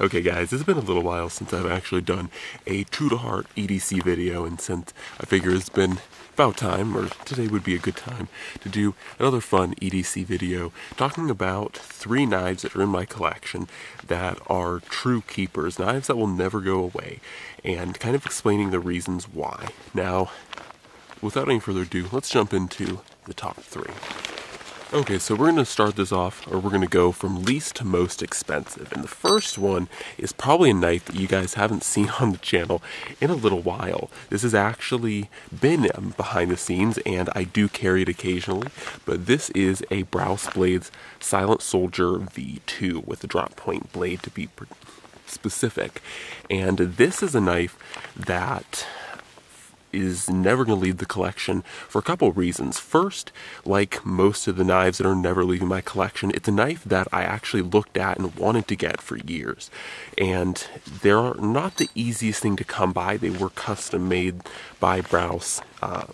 Okay guys, it's been a little while since I've actually done a true to heart EDC video and since I figure it's been about time, or today would be a good time, to do another fun EDC video talking about three knives that are in my collection that are true keepers, knives that will never go away, and kind of explaining the reasons why. Now, without any further ado, let's jump into the top three. Okay, so we're going to start this off, or we're going to go from least to most expensive. And the first one is probably a knife that you guys haven't seen on the channel in a little while. This has actually been um, behind the scenes, and I do carry it occasionally. But this is a Brous Blades Silent Soldier V2 with a drop point blade to be specific. And this is a knife that is never going to leave the collection for a couple of reasons. First, like most of the knives that are never leaving my collection, it's a knife that I actually looked at and wanted to get for years. And they're not the easiest thing to come by. They were custom made by Brous. Uh,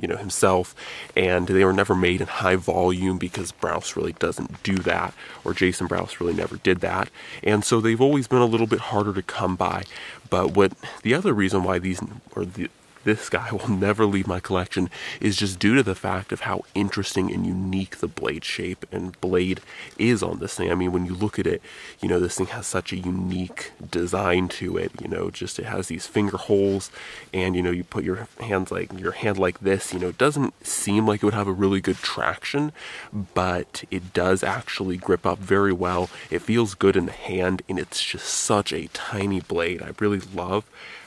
you know himself and they were never made in high volume because Brous really doesn't do that or Jason Brous really never did that and so they've always been a little bit harder to come by but what the other reason why these or the this guy will never leave my collection is just due to the fact of how interesting and unique the blade shape and blade is on this thing. I mean, when you look at it, you know, this thing has such a unique design to it. You know, just it has these finger holes, and you know, you put your hands like your hand like this. You know, it doesn't seem like it would have a really good traction, but it does actually grip up very well. It feels good in the hand, and it's just such a tiny blade. I really love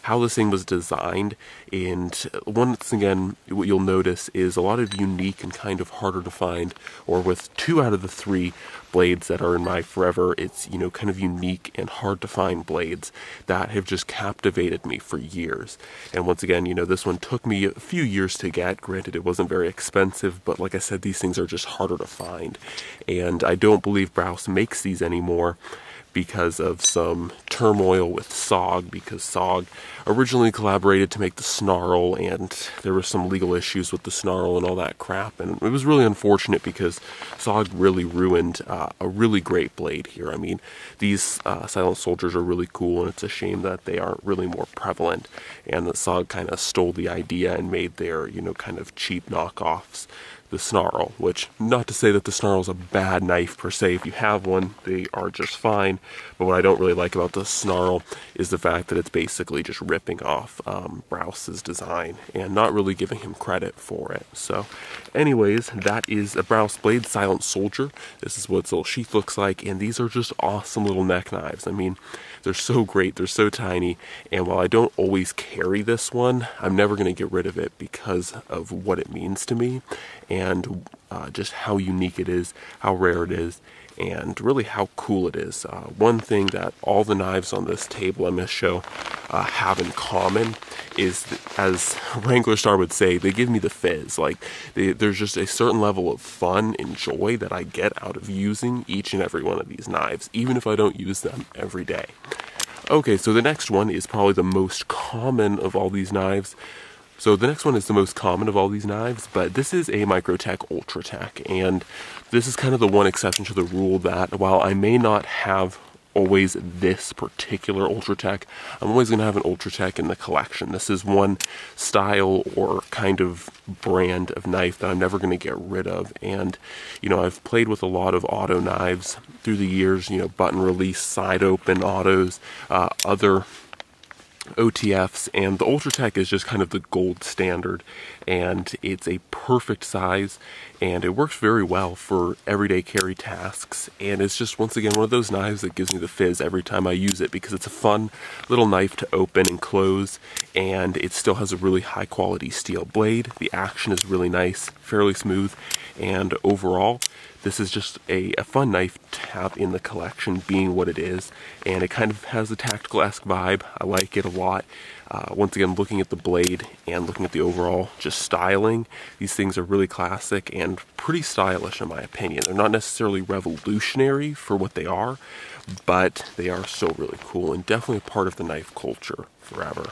how this thing was designed. And uh, once again, what you'll notice is a lot of unique and kind of harder to find, or with two out of the three blades that are in my forever, it's, you know, kind of unique and hard to find blades that have just captivated me for years. And once again, you know, this one took me a few years to get. Granted, it wasn't very expensive, but like I said, these things are just harder to find. And I don't believe Brous makes these anymore because of some turmoil with SOG, because SOG originally collaborated to make the Snarl, and there were some legal issues with the Snarl and all that crap. And it was really unfortunate because SOG really ruined uh, a really great blade here. I mean, these uh, Silent Soldiers are really cool, and it's a shame that they aren't really more prevalent, and that SOG kind of stole the idea and made their, you know, kind of cheap knockoffs the snarl, which not to say that the snarl is a bad knife per se. If you have one, they are just fine. But what I don't really like about the snarl is the fact that it's basically just ripping off um, design and not really giving him credit for it. So, anyways, that is a Brous Blade Silent Soldier. This is what its little sheath looks like, and these are just awesome little neck knives. I mean, they're so great, they're so tiny, and while I don't always carry this one, I'm never going to get rid of it because of what it means to me uh, just how unique it is, how rare it is, and really how cool it is. Uh, one thing that all the knives on this table I'm going to show uh, have in common is, as Wranglerstar would say, they give me the fizz. Like, they, there's just a certain level of fun and joy that I get out of using each and every one of these knives, even if I don't use them every day. Okay, so the next one is probably the most common of all these knives. So the next one is the most common of all these knives, but this is a Microtech Ultratech, and this is kind of the one exception to the rule that while I may not have always this particular Ultratech, I'm always going to have an Ultratech in the collection. This is one style or kind of brand of knife that I'm never going to get rid of, and you know, I've played with a lot of auto knives through the years, you know, button release, side open autos, uh, other OTFs, and the Ultratech is just kind of the gold standard, and it's a perfect size, and it works very well for everyday carry tasks, and it's just, once again, one of those knives that gives me the fizz every time I use it, because it's a fun little knife to open and close, and it still has a really high quality steel blade, the action is really nice, fairly smooth, and overall, this is just a, a fun knife to have in the collection, being what it is, and it kind of has a tactical-esque vibe. I like it a lot. Uh, once again, looking at the blade and looking at the overall just styling, these things are really classic and pretty stylish in my opinion. They're not necessarily revolutionary for what they are, but they are still really cool and definitely a part of the knife culture forever.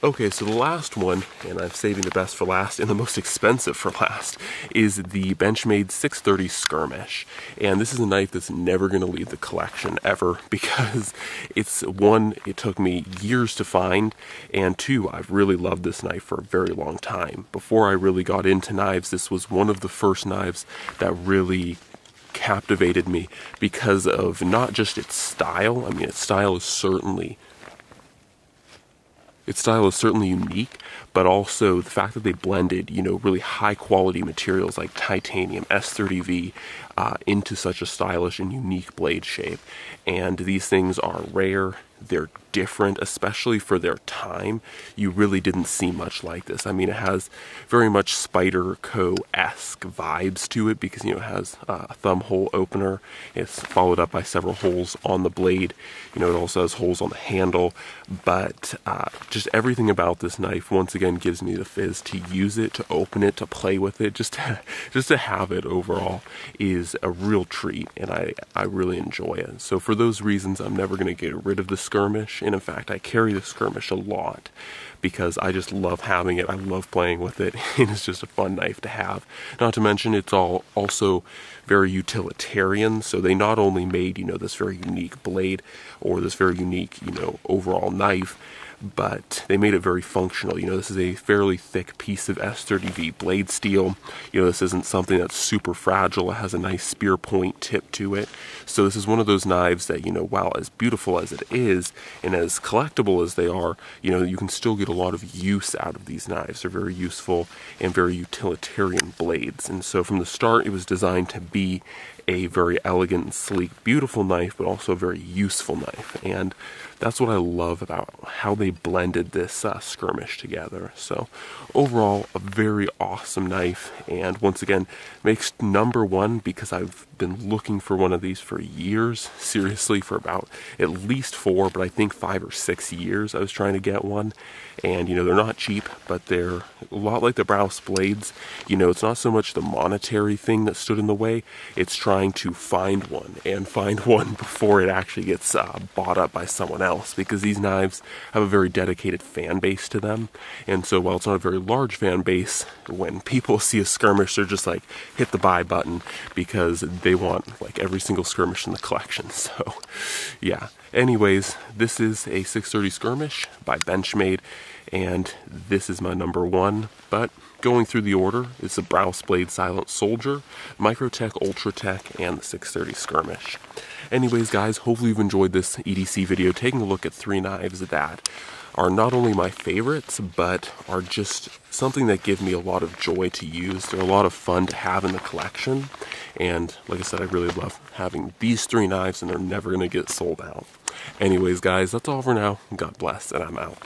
Okay, so the last one, and I'm saving the best for last and the most expensive for last, is the Benchmade 630 Skirmish. And this is a knife that's never going to leave the collection ever because it's one, it took me years to find, and two, I've really loved this knife for a very long time. Before I really got into knives, this was one of the first knives that really captivated me because of not just its style, I mean, its style is certainly its style is certainly unique, but also the fact that they blended, you know, really high quality materials like titanium, S30V, uh, into such a stylish and unique blade shape. And these things are rare, they're different, especially for their time. You really didn't see much like this. I mean, it has very much Spyderco esque vibes to it because, you know, it has a thumb hole opener. It's followed up by several holes on the blade. You know, it also has holes on the handle. But uh, just everything about this knife, once again, gives me the fizz to use it, to open it, to play with it, just to, just to have it overall is a real treat. And I, I really enjoy it. So for those reasons, I'm never going to get rid of the skirmish. And in fact, I carry the skirmish a lot because I just love having it. I love playing with it. and it's just a fun knife to have. Not to mention, it's all also very utilitarian. So they not only made, you know, this very unique blade or this very unique, you know, overall knife, but they made it very functional. You know, this is a fairly thick piece of S30V blade steel. You know, this isn't something that's super fragile. It has a nice spear point tip to it. So this is one of those knives that, you know, while as beautiful as it is and as collectible as they are, you know, you can still get a lot of use out of these knives. They're very useful and very utilitarian blades. And so from the start, it was designed to be a very elegant, sleek, beautiful knife, but also a very useful knife. And that's what I love about how they blended this uh, skirmish together. So overall, a very awesome knife. And once again, makes number one because I've been looking for one of these for years. Seriously, for about at least four, but I think five or six years I was trying to get one. And, you know, they're not cheap, but they're a lot like the Brous blades. You know, it's not so much the monetary thing that stood in the way, it's trying to find one and find one before it actually gets uh, bought up by someone else because these knives have a very dedicated fan base to them. And so while it's not a very large fan base, when people see a skirmish, they're just like, hit the buy button because they want like every single skirmish in the collection. So, yeah. Anyways, this is a 630 skirmish by Benchmade, and this is my number one. But going through the order, it's the Brous Blade Silent Soldier, Microtech Ultratech, and the 630 skirmish. Anyways, guys, hopefully you've enjoyed this EDC video, taking a look at three knives at that are not only my favorites, but are just something that give me a lot of joy to use. They're a lot of fun to have in the collection. And like I said, I really love having these three knives and they're never to get sold out. Anyways, guys, that's all for now. God bless, and I'm out.